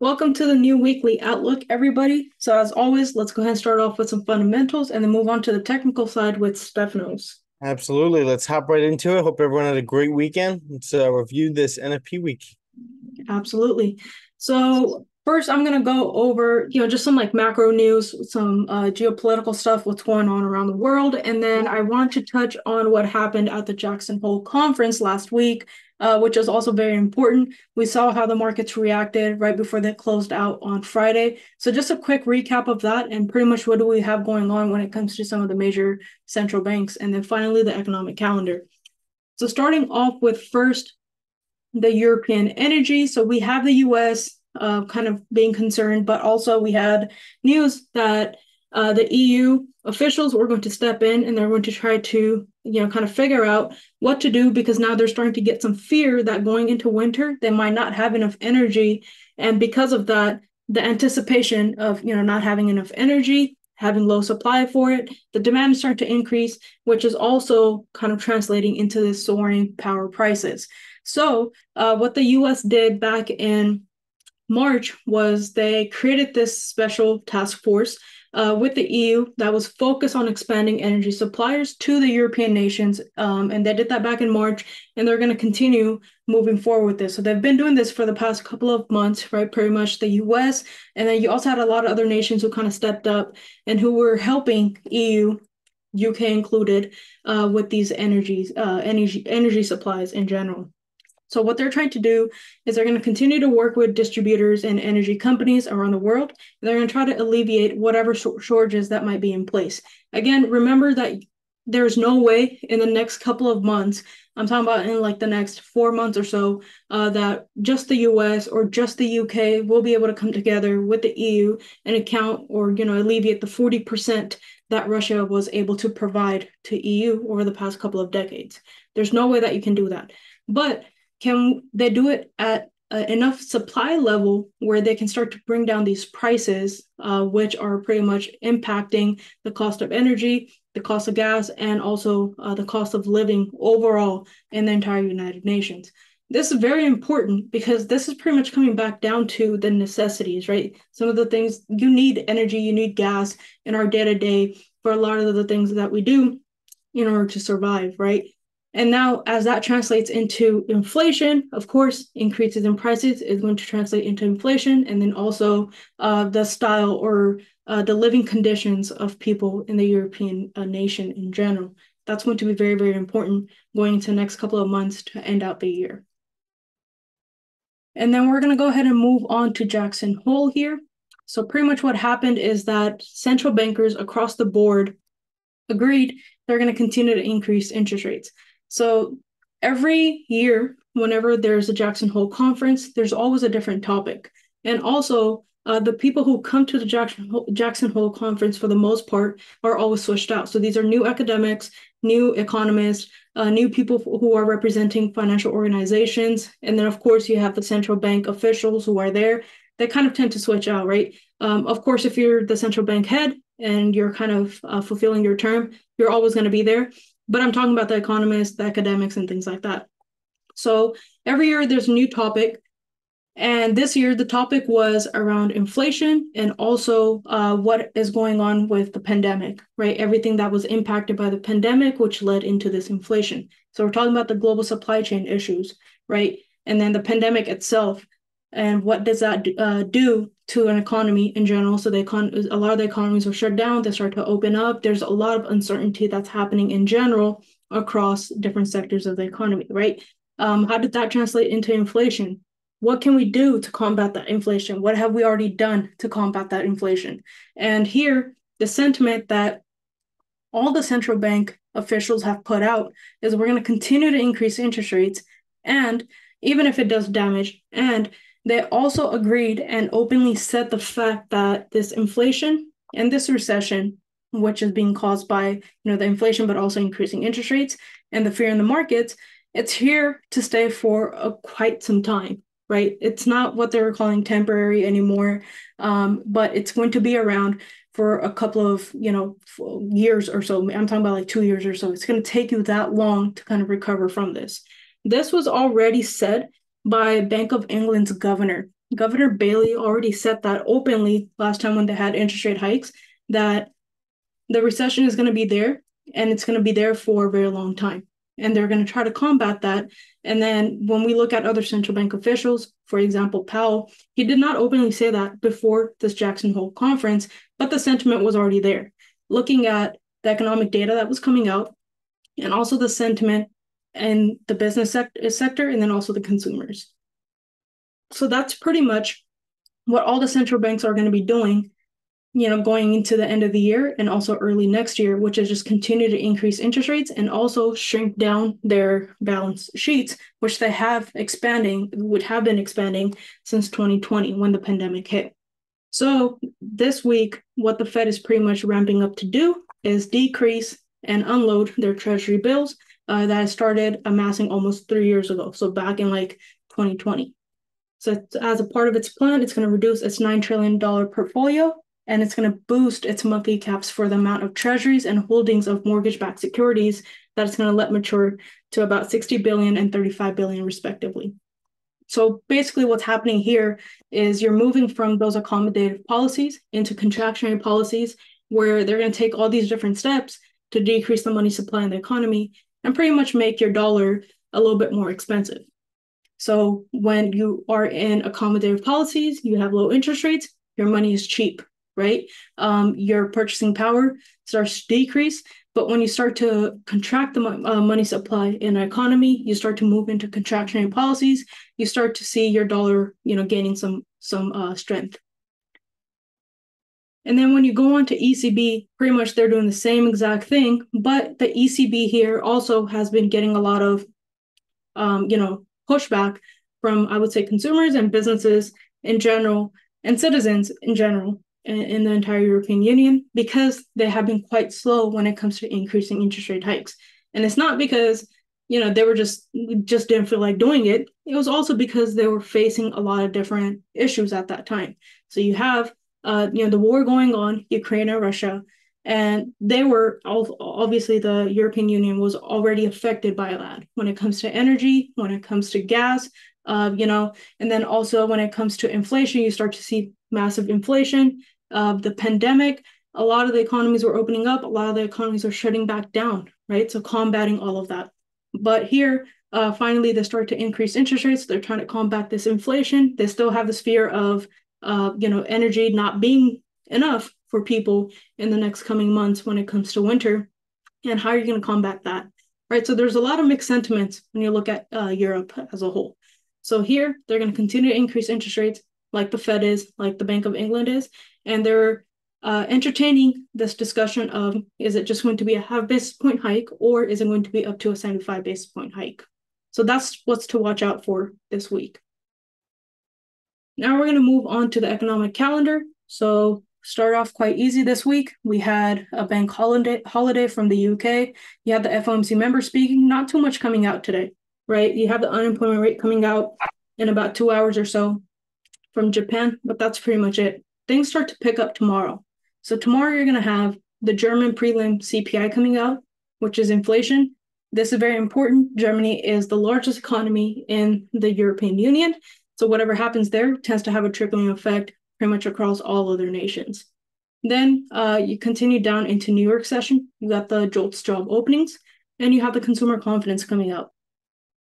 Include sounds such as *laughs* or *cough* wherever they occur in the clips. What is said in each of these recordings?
Welcome to the new weekly outlook, everybody. So, as always, let's go ahead and start off with some fundamentals and then move on to the technical side with Stefanos. Absolutely. Let's hop right into it. Hope everyone had a great weekend. Let's uh, review this NFP week. Absolutely. So, first, I'm going to go over, you know, just some like macro news, some uh, geopolitical stuff, what's going on around the world. And then I want to touch on what happened at the Jackson Hole conference last week uh, which is also very important. We saw how the markets reacted right before they closed out on Friday. So just a quick recap of that and pretty much what do we have going on when it comes to some of the major central banks. And then finally, the economic calendar. So starting off with first, the European energy. So we have the US uh, kind of being concerned, but also we had news that uh, the EU officials were going to step in and they're going to try to, you know, kind of figure out what to do because now they're starting to get some fear that going into winter, they might not have enough energy. And because of that, the anticipation of, you know, not having enough energy, having low supply for it, the demand is starting to increase, which is also kind of translating into the soaring power prices. So, uh, what the US did back in March was they created this special task force uh, with the EU that was focused on expanding energy suppliers to the European nations. Um, and they did that back in March, and they're going to continue moving forward with this. So they've been doing this for the past couple of months, right? Pretty much the US. And then you also had a lot of other nations who kind of stepped up and who were helping EU UK included, uh, with these energies, uh, energy energy supplies in general. So what they're trying to do is they're going to continue to work with distributors and energy companies around the world. They're going to try to alleviate whatever shortages that might be in place. Again, remember that there's no way in the next couple of months, I'm talking about in like the next four months or so, uh, that just the US or just the UK will be able to come together with the EU and account or, you know, alleviate the 40% that Russia was able to provide to EU over the past couple of decades. There's no way that you can do that. But can they do it at uh, enough supply level where they can start to bring down these prices, uh, which are pretty much impacting the cost of energy, the cost of gas, and also uh, the cost of living overall in the entire United Nations. This is very important because this is pretty much coming back down to the necessities, right? Some of the things you need energy, you need gas in our day to day for a lot of the things that we do in order to survive, right? And now, as that translates into inflation, of course, increases in prices is going to translate into inflation, and then also uh, the style or uh, the living conditions of people in the European uh, nation in general. That's going to be very, very important going into the next couple of months to end out the year. And then we're going to go ahead and move on to Jackson Hole here. So pretty much what happened is that central bankers across the board agreed they're going to continue to increase interest rates. So every year, whenever there's a Jackson Hole conference, there's always a different topic. And also, uh, the people who come to the Jackson Hole, Jackson Hole conference, for the most part, are always switched out. So these are new academics, new economists, uh, new people who are representing financial organizations. And then, of course, you have the central bank officials who are there. They kind of tend to switch out, right? Um, of course, if you're the central bank head and you're kind of uh, fulfilling your term, you're always going to be there but I'm talking about the economists, the academics, and things like that. So every year there's a new topic. And this year, the topic was around inflation and also uh, what is going on with the pandemic, right? Everything that was impacted by the pandemic, which led into this inflation. So we're talking about the global supply chain issues, right? And then the pandemic itself and what does that uh, do to an economy in general. So they con- a lot of the economies are shut down they start to open up. There's a lot of uncertainty that's happening in general across different sectors of the economy right? Um, how did that translate into inflation? What can we do to combat that inflation? What have we already done to combat that inflation? And here the sentiment that all the central bank officials have put out is we're going to continue to increase interest rates and even if it does damage and they also agreed and openly said the fact that this inflation and this recession, which is being caused by you know the inflation but also increasing interest rates and the fear in the markets, it's here to stay for a, quite some time right? It's not what they're calling temporary anymore, um, but it's going to be around for a couple of you know years or so. I'm talking about like two years or so. It's going to take you that long to kind of recover from this. This was already said by Bank of England's governor. Governor Bailey already said that openly last time when they had interest rate hikes that the recession is going to be there and it's going to be there for a very long time. And they're going to try to combat that. And then when we look at other central bank officials, for example, Powell, he did not openly say that before this Jackson Hole conference, but the sentiment was already there. Looking at the economic data that was coming out and also the sentiment and the business sector, sector and then also the consumers. So that's pretty much what all the central banks are going to be doing you know, going into the end of the year and also early next year, which is just continue to increase interest rates and also shrink down their balance sheets, which they have expanding, would have been expanding since 2020 when the pandemic hit. So this week, what the Fed is pretty much ramping up to do is decrease and unload their treasury bills uh, that started amassing almost three years ago. So back in like 2020. So as a part of its plan, it's going to reduce its $9 trillion portfolio and it's going to boost its monthly caps for the amount of treasuries and holdings of mortgage-backed securities that it's going to let mature to about 60 billion and 35 billion respectively. So basically what's happening here is you're moving from those accommodative policies into contractionary policies where they're going to take all these different steps to decrease the money supply in the economy and pretty much make your dollar a little bit more expensive. So when you are in accommodative policies, you have low interest rates, your money is cheap right? Um, your purchasing power starts to decrease. But when you start to contract the uh, money supply in an economy, you start to move into contractionary policies. You start to see your dollar, you know, gaining some some uh, strength. And then when you go on to ECB, pretty much they're doing the same exact thing. But the ECB here also has been getting a lot of, um, you know, pushback from I would say consumers and businesses in general and citizens in general in the entire European Union because they have been quite slow when it comes to increasing interest rate hikes. And it's not because you know they were just just didn't feel like doing it. It was also because they were facing a lot of different issues at that time. So you have uh, you know the war going on, Ukraine and Russia, and they were obviously the European Union was already affected by that when it comes to energy, when it comes to gas, uh, you know, and then also when it comes to inflation, you start to see massive inflation of the pandemic, a lot of the economies were opening up, a lot of the economies are shutting back down, right? So combating all of that. But here, uh, finally, they start to increase interest rates. They're trying to combat this inflation. They still have this fear of, uh, you know, energy not being enough for people in the next coming months when it comes to winter. And how are you going to combat that? Right. So there's a lot of mixed sentiments when you look at uh, Europe as a whole. So here, they're going to continue to increase interest rates like the Fed is, like the Bank of England is, and they're uh, entertaining this discussion of is it just going to be a half basis point hike or is it going to be up to a 75 basis point hike? So that's what's to watch out for this week. Now we're going to move on to the economic calendar. So start off quite easy this week. We had a bank holiday holiday from the UK. You had the FOMC member speaking, not too much coming out today, right? You have the unemployment rate coming out in about two hours or so from Japan, but that's pretty much it. Things start to pick up tomorrow. So tomorrow you're going to have the German prelim CPI coming out, which is inflation. This is very important. Germany is the largest economy in the European Union. So whatever happens there tends to have a trickling effect pretty much across all other nations. Then uh, you continue down into New York session. You got the JOLTS job openings, and you have the consumer confidence coming out.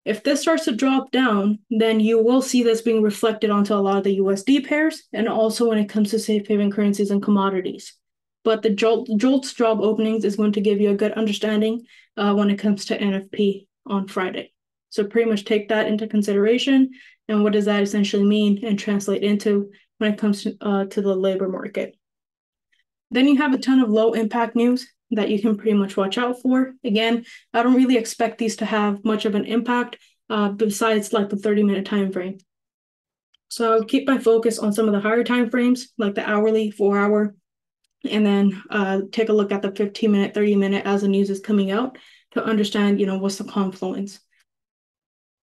If this starts to drop down, then you will see this being reflected onto a lot of the USD pairs and also when it comes to safe haven currencies and commodities. But the Jolt, JOLTS job openings is going to give you a good understanding uh, when it comes to NFP on Friday. So pretty much take that into consideration and what does that essentially mean and translate into when it comes to, uh, to the labor market. Then you have a ton of low impact news that you can pretty much watch out for. Again, I don't really expect these to have much of an impact uh, besides like the 30 minute time frame. So I'll keep my focus on some of the higher time frames, like the hourly, four hour, and then uh, take a look at the 15 minute, 30 minute as the news is coming out to understand, you know, what's the confluence.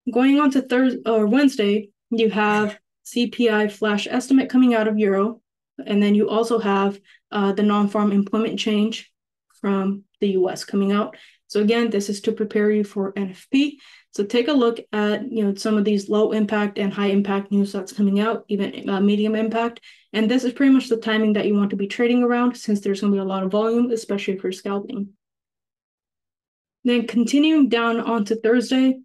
Going on to Thursday or Wednesday, you have CPI flash estimate coming out of Euro, and then you also have uh, the non-farm employment change from the US coming out. So again, this is to prepare you for NFP. So take a look at, you know, some of these low impact and high impact news that's coming out, even uh, medium impact. And this is pretty much the timing that you want to be trading around since there's going to be a lot of volume, especially for scalping. Then continuing down onto Thursday,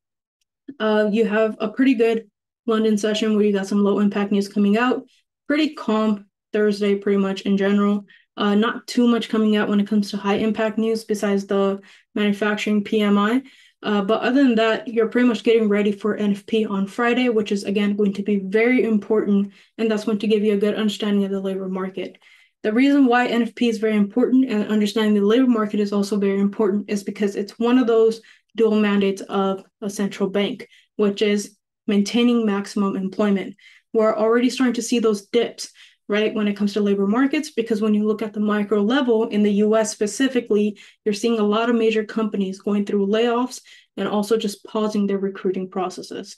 uh, you have a pretty good London session where you got some low impact news coming out. Pretty calm Thursday, pretty much in general. Uh, not too much coming out when it comes to high impact news besides the manufacturing PMI. Uh, but other than that, you're pretty much getting ready for NFP on Friday, which is again going to be very important. And that's going to give you a good understanding of the labor market. The reason why NFP is very important and understanding the labor market is also very important is because it's one of those dual mandates of a central bank, which is maintaining maximum employment. We're already starting to see those dips, right, when it comes to labor markets, because when you look at the micro level in the US specifically, you're seeing a lot of major companies going through layoffs and also just pausing their recruiting processes.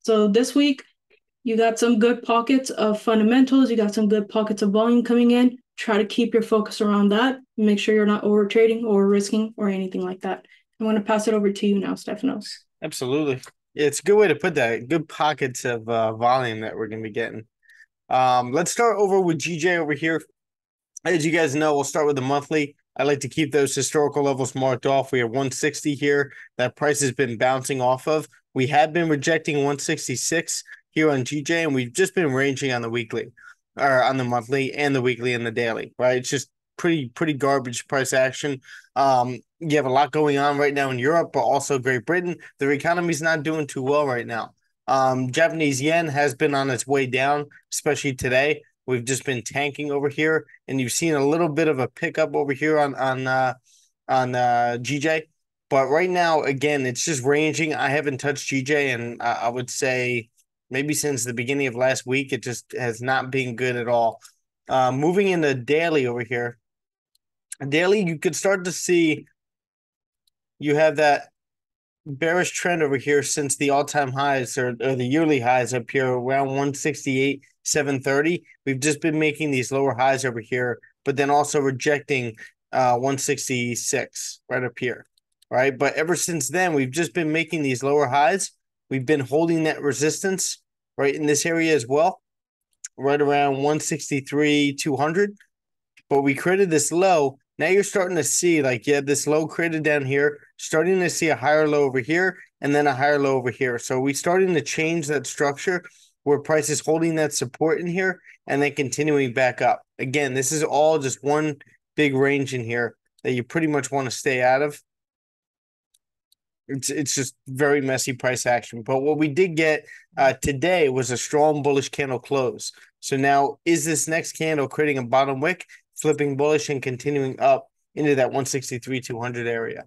So this week, you got some good pockets of fundamentals, you got some good pockets of volume coming in. Try to keep your focus around that. Make sure you're not over trading or risking or anything like that. I want to pass it over to you now, Stefanos. Absolutely. It's a good way to put that. Good pockets of uh, volume that we're going to be getting. Um, let's start over with GJ over here. As you guys know, we'll start with the monthly. I like to keep those historical levels marked off. We have 160 here. That price has been bouncing off of. We have been rejecting 166 here on GJ, and we've just been ranging on the weekly or on the monthly and the weekly and the daily, right? It's just pretty pretty garbage price action. Um, you have a lot going on right now in Europe, but also Great Britain. Their economy's not doing too well right now. Um, Japanese yen has been on its way down, especially today. We've just been tanking over here, and you've seen a little bit of a pickup over here on on uh, on uh, GJ. But right now, again, it's just ranging. I haven't touched GJ, and I, I would say maybe since the beginning of last week, it just has not been good at all. Uh, moving into daily over here, daily, you could start to see you have that bearish trend over here since the all-time highs or, or the yearly highs up here around 168 730 we've just been making these lower highs over here but then also rejecting uh 166 right up here right? But ever since then we've just been making these lower highs. We've been holding that resistance right in this area as well right around 163 200 but we created this low now you're starting to see like you had this low created down here, starting to see a higher low over here, and then a higher low over here. So we starting to change that structure where price is holding that support in here and then continuing back up. Again, this is all just one big range in here that you pretty much want to stay out of. It's it's just very messy price action. But what we did get uh, today was a strong bullish candle close. So now is this next candle creating a bottom wick? Flipping bullish and continuing up into that 163 200 area.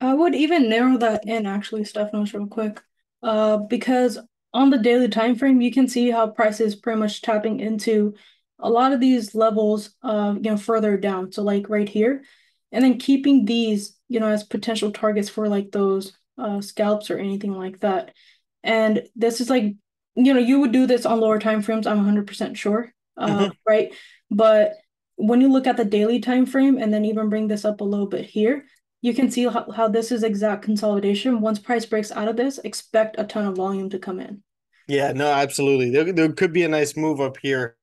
I would even narrow that in actually, Stefanos, real quick. Uh, because on the daily time frame, you can see how price is pretty much tapping into a lot of these levels uh, you know, further down. So like right here. And then keeping these, you know, as potential targets for like those uh scalps or anything like that. And this is like, you know, you would do this on lower time frames, I'm 100% sure. Uh, mm-hmm. right. But when you look at the daily time frame and then even bring this up a little bit here, you can see how, how this is exact consolidation. Once price breaks out of this, expect a ton of volume to come in. Yeah, no, absolutely. There, there could be a nice move up here.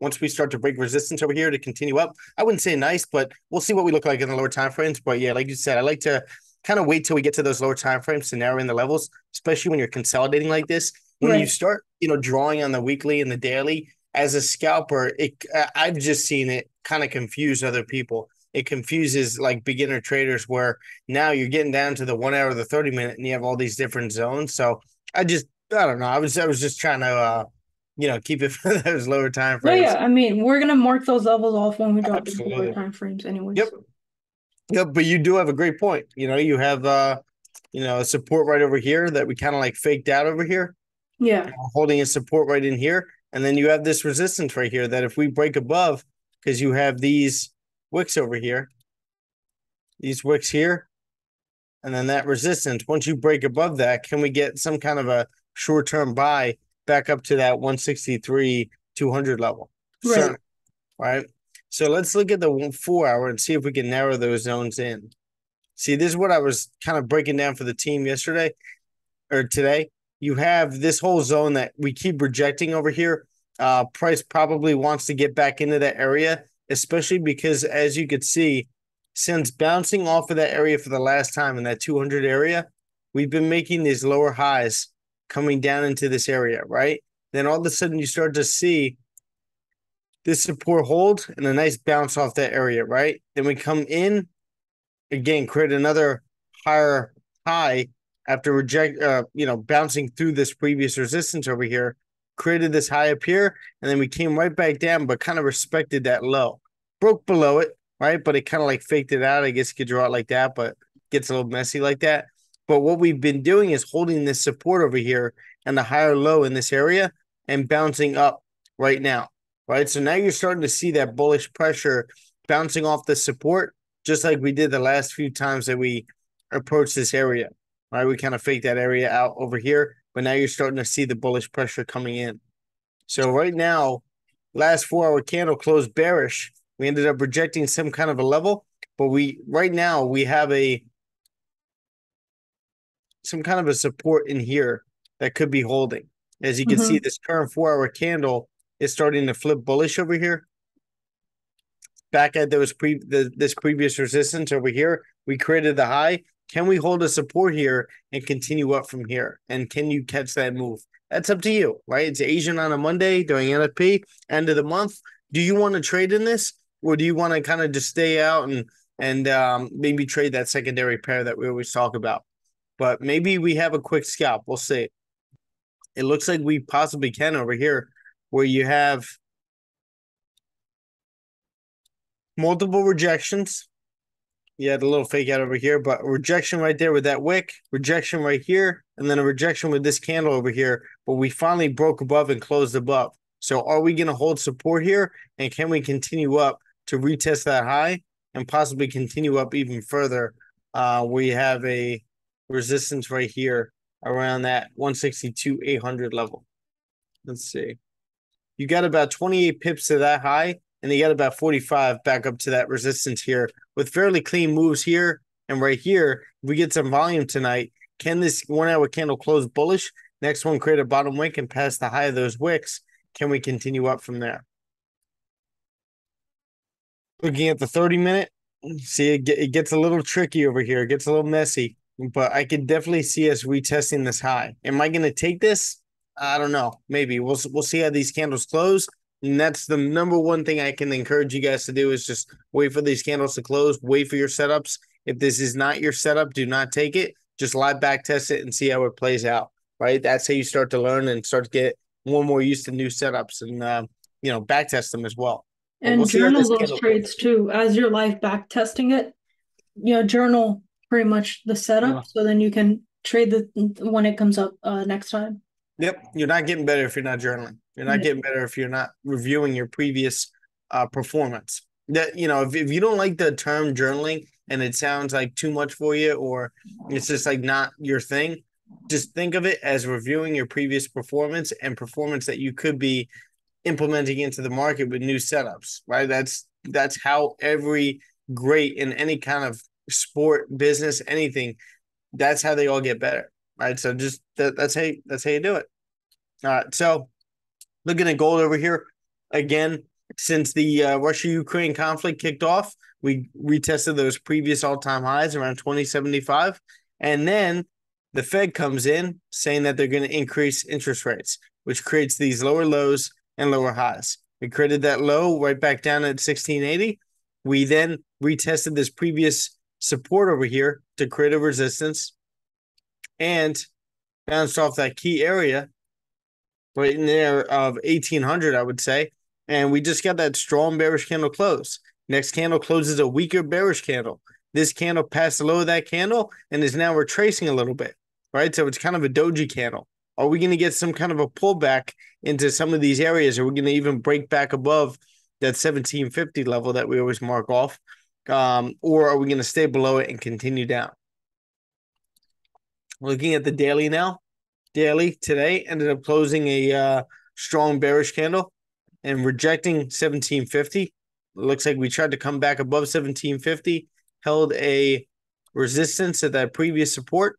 Once we start to break resistance over here to continue up, I wouldn't say nice, but we'll see what we look like in the lower time frames. But yeah, like you said, I like to kind of wait till we get to those lower time frames to narrow in the levels, especially when you're consolidating like this. When right. you start, you know, drawing on the weekly and the daily, as a scalper, it I've just seen it kind of confuse other people. It confuses like beginner traders where now you're getting down to the one hour, the 30 minute, and you have all these different zones. So I just I don't know. I was I was just trying to uh you know keep it *laughs* for those lower time frames. Yeah, yeah. I mean, we're gonna mark those levels off when we drop the lower time frames anyways. Yep. Yep, but you do have a great point. You know, you have uh you know, a support right over here that we kind of like faked out over here. Yeah. holding a support right in here. And then you have this resistance right here that if we break above, because you have these wicks over here, these wicks here, and then that resistance, once you break above that, can we get some kind of a short term buy back up to that 163, 200 level? Right. So, right. So let's look at the four hour and see if we can narrow those zones in. See, this is what I was kind of breaking down for the team yesterday or today. You have this whole zone that we keep rejecting over here. Uh, price probably wants to get back into that area, especially because, as you could see, since bouncing off of that area for the last time in that 200 area, we've been making these lower highs coming down into this area, right? Then all of a sudden you start to see this support hold and a nice bounce off that area, right? Then we come in again, create another higher high after reject, uh, you know, bouncing through this previous resistance over here, created this high up here, and then we came right back down, but kind of respected that low, broke below it, right? But it kind of like faked it out. I guess you could draw it like that, but gets a little messy like that. But what we've been doing is holding this support over here and the higher low in this area and bouncing up right now, right? So now you're starting to see that bullish pressure bouncing off the support, just like we did the last few times that we approached this area, right? We kind of faked that area out over here, but now you're starting to see the bullish pressure coming in. So right now, last four hour candle closed bearish. We ended up rejecting some kind of a level, but we right now we have a some kind of a support in here that could be holding. As you can mm-hmm. see, this current four hour candle is starting to flip bullish over here. Back at those pre the, this previous resistance over here, we created the high. Can we hold a support here and continue up from here? And can you catch that move? That's up to you, right? It's Asian on a Monday during NFP, end of the month. Do you want to trade in this, or do you want to kind of just stay out and and um, maybe trade that secondary pair that we always talk about? but maybe we have a quick scalp. We'll see. It looks like we possibly can over here, where you have multiple rejections. Had a little fake out over here, but rejection right there with that wick, rejection right here, and then a rejection with this candle over here. But we finally broke above and closed above. So are we going to hold support here? And can we continue up to retest that high and possibly continue up even further? Uh, we have a resistance right here around that 162 800 level. Let's see. You got about 28 pips to that high, and you got about 45 back up to that resistance here with fairly clean moves here and right here. we get some volume tonight. Can this one hour candle close bullish? Next one, create a bottom wick and pass the high of those wicks. Can we continue up from there? Looking at the 30 minute, see it, it gets a little tricky over here. It gets a little messy but I can definitely see us retesting this high. Am I going to take this? I don't know. Maybe we'll we'll see how these candles close. And that's the number one thing I can encourage you guys to do is just wait for these candles to close. Wait for your setups. If this is not your setup, do not take it. Just live back test it and see how it plays out. Right. That's how you start to learn and start to get more and more used to new setups and uh, you know back test them as well. And we'll journal those trades too as you're live back testing it. You know, journal pretty much the setup. Yeah. So then you can trade the when it comes up uh, next time. Yep, you're not getting better if you're not journaling. You're not yeah. getting better if you're not reviewing your previous uh, performance. That you know, if, if you don't like the term journaling and it sounds like too much for you, or it's just like not your thing, just think of it as reviewing your previous performance and performance that you could be implementing into the market with new setups. Right? That's that's how every great in any kind of sport, business, anything, that's how they all get better. Right. So just that, that's how you, that's how you do it. All right. So looking at gold over here again, since the uh, Russia Ukraine conflict kicked off, we retested those previous all time highs around 2075. And then the Fed comes in saying that they're going to increase interest rates, which creates these lower lows and lower highs. We created that low right back down at 1680. We then retested this previous support over here to create a resistance and bounced off that key area right in there of 1800 i would say. And we just got that strong bearish candle close. Next candle closes a weaker bearish candle. This candle passed the low of that candle and is now retracing a little bit right? So it's kind of a doji candle. Are we going to get some kind of a pullback into some of these areas? Are we going to even break back above that 1750 level that we always mark off? Um, or are we going to stay below it and continue down? Looking at the daily now, daily today ended up closing a uh, strong bearish candle and rejecting 1750. Looks like we tried to come back above 1750, held a resistance at that previous support,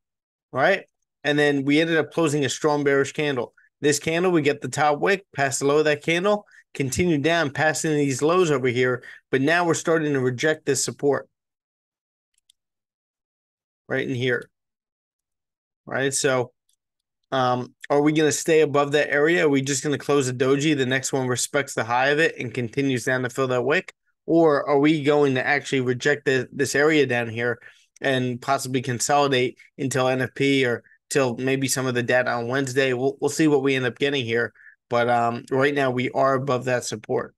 right? And then we ended up closing a strong bearish candle. This candle, we get the top wick, past the low of that candle, continue down, passing these lows over here. But now we're starting to reject this support right in here. Right. So um, are we going to stay above that area? Are we just going to close a doji? The next one respects the high of it and continues down to fill that wick? Or are we going to actually reject the, this area down here and possibly consolidate until NFP or till maybe some of the data on Wednesday? We'll, we'll see what we end up getting here. But um, right now, we are above that support.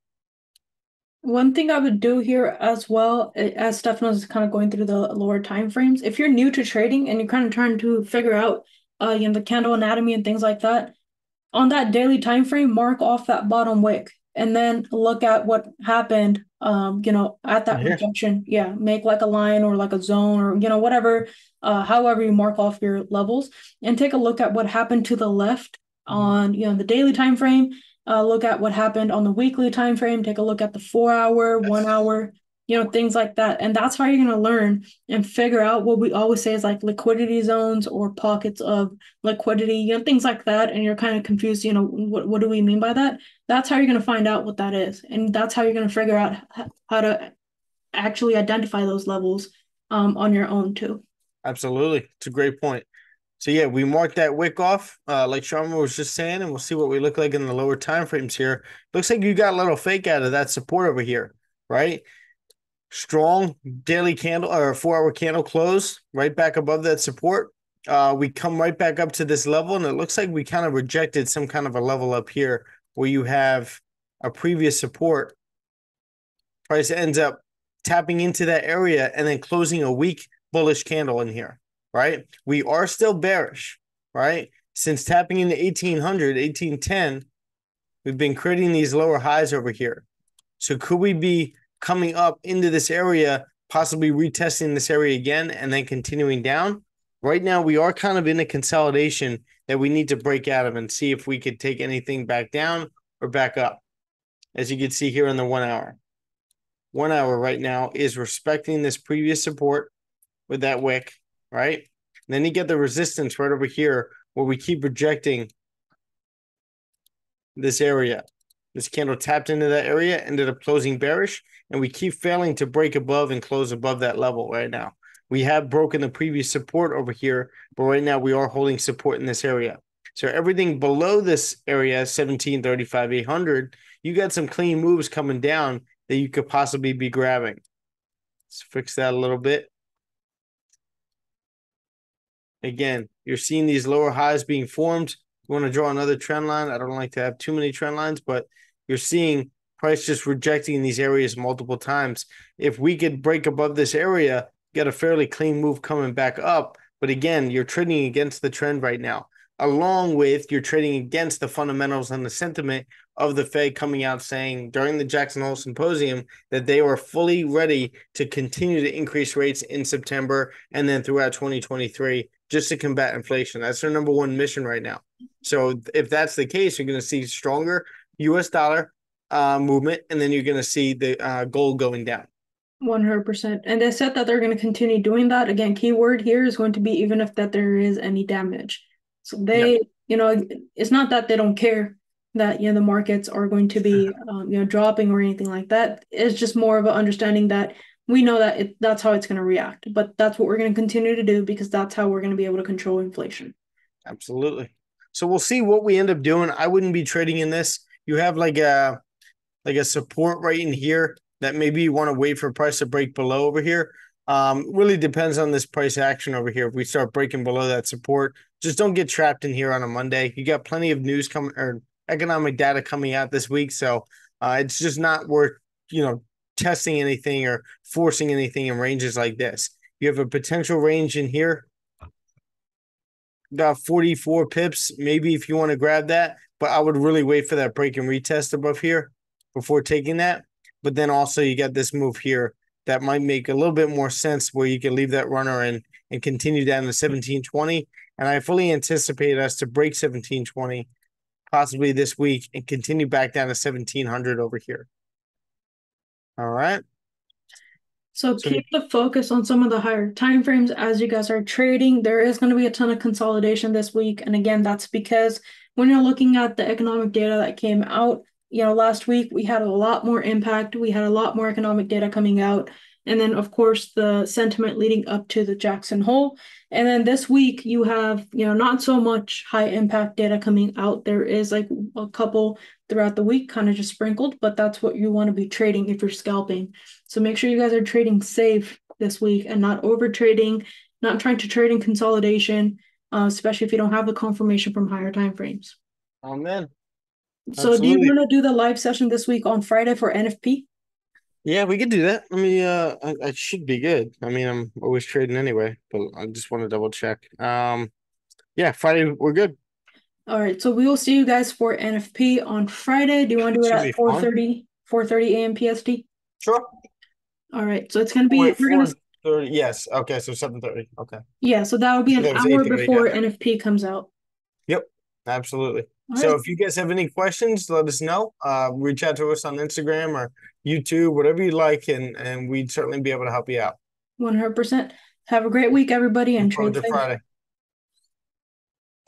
One thing I would do here as well, as Stefano's kind of going through the lower time frames, if you're new to trading and you're kind of trying to figure out, uh, you know, the candle anatomy and things like that, on that daily time frame, mark off that bottom wick and then look at what happened. Um, you know, at that Right rejection, yeah, make like a line or like a zone or you know whatever, uh, however you mark off your levels, and take a look at what happened to the left Mhm. on you know the daily time frame uh, look at what happened on the weekly time frame take a look at the four hour one hour you know things like that. And that's how you're going to learn and figure out what we always say is like liquidity zones or pockets of liquidity you know things like that. And you're kind of confused you know what, what do we mean by that? That's how you're going to find out what that is. And that's how you're going to figure out how to actually identify those levels um, on your own too. Absolutely. It's a great point. So yeah, we marked that wick off, uh, like Sharma was just saying, and we'll see what we look like in the lower time frames here. Looks like you got a little fake out of that support over here, right? Strong daily candle or four hour candle close right back above that support. Uh, we come right back up to this level, and it looks like we kind of rejected some kind of a level up here where you have a previous support. Price ends up tapping into that area and then closing a weak bullish candle in here right? We are still bearish, right? Since tapping into 1800, 1810, we've been creating these lower highs over here. So could we be coming up into this area, possibly retesting this area again and then continuing down? Right now, we are kind of in a consolidation that we need to break out of and see if we could take anything back down or back up. As you can see here in the one hour. One hour right now is respecting this previous support with that wick right? And then you get the resistance right over here where we keep rejecting this area. This candle tapped into that area, ended up closing bearish, and we keep failing to break above and close above that level right now. We have broken the previous support over here, but right now we are holding support in this area. So everything below this area, 1735, 800, you got some clean moves coming down that you could possibly be grabbing. Let's fix that a little bit. Again, you're seeing these lower highs being formed. You want to draw another trend line. I don't like to have too many trend lines, but you're seeing price just rejecting these areas multiple times. If we could break above this area, get a fairly clean move coming back up. But again, you're trading against the trend right now, along with you're trading against the fundamentals and the sentiment of the Fed coming out saying during the Jackson Hole Symposium that they were fully ready to continue to increase rates in September and then throughout 2023 just to combat inflation. That's their number one mission right now. So if that's the case, you're going to see stronger U.S. dollar uh, movement, and then you're going to see the uh, gold going down. 100%. And they said that they're going to continue doing that. Again, keyword here is going to be even if that there is any damage. So they, you know, it's not that they don't care that you know the markets are going to be um, you know dropping or anything like that. It's just more of an understanding that we know that it, that's how it's going to react. But that's what we're going to continue to do because that's how we're going to be able to control inflation. Absolutely. So we'll see what we end up doing. I wouldn't be trading in this. You have like a like a support right in here that maybe you want to wait for price to break below over here. Um, really depends on this price action over here. If we start breaking below that support, just don't get trapped in here on a Monday. You got plenty of news coming or economic data coming out this week, so uh, it's just not worth you know testing anything or forcing anything in ranges like this. You have a potential range in here. Got 44 pips, maybe if you want to grab that, but I would really wait for that break and retest above here before taking that. But then also you got this move here that might make a little bit more sense where you can leave that runner in and continue down to 1720. And I fully anticipate us to break 1720 possibly this week and continue back down to 1700 over here. All right. So So keep the focus on some of the higher time frames as you guys are trading. There is going to be a ton of consolidation this week. And again, that's because when you're looking at the economic data that came out, you know, last week we had a lot more impact. We had a lot more economic data coming out. And then, of course, the sentiment leading up to the Jackson Hole. And then this week you have, you know, not so much high impact data coming out. There is like a couple throughout the week, kind of just sprinkled, but that's what you want to be trading if you're scalping. So make sure you guys are trading safe this week and not over trading, not trying to trade in consolidation, uh, especially if you don't have the confirmation from higher time frames. Man. So do you want to do the live session this week on Friday for NFP? Yeah, we could do that. I mean, uh I, I should be good. I mean I'm always trading anyway, but I just want to double check. Um yeah, Friday we're good. All right, so we will see you guys for NFP on Friday. Do you want to do it at fun. 4:30, 4:30 a.m. PST? Sure. All right, so it's gonna be Wait, we're gonna 4:30. Yes. Okay, so 7:30. Okay. yeah, so that will be an hour before yeah. NFP comes out. Yep, absolutely. All So right, if you guys have any questions, let us know. Uh, reach out to us on Instagram or YouTube, whatever you like, and and we'd certainly be able to help you out. 100%. Have a great week, everybody, and trade. Friday.